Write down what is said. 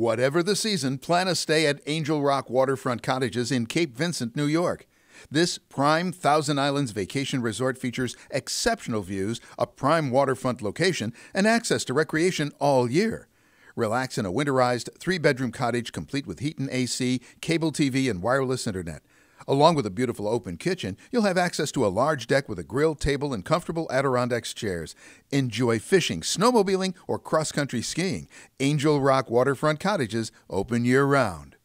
Whatever the season, plan a stay at Angel Rock Waterfront Cottages in Cape Vincent, New York. This prime Thousand Islands vacation resort features exceptional views, a prime waterfront location, and access to recreation all year. Relax in a winterized three bedroom cottage complete with heat and AC, cable TV, and wireless internet. Along with a beautiful open kitchen, you'll have access to a large deck with a grill, table, and comfortable Adirondacks chairs. Enjoy fishing, snowmobiling, or cross country skiing. Angel Rock Waterfront Cottages open year round.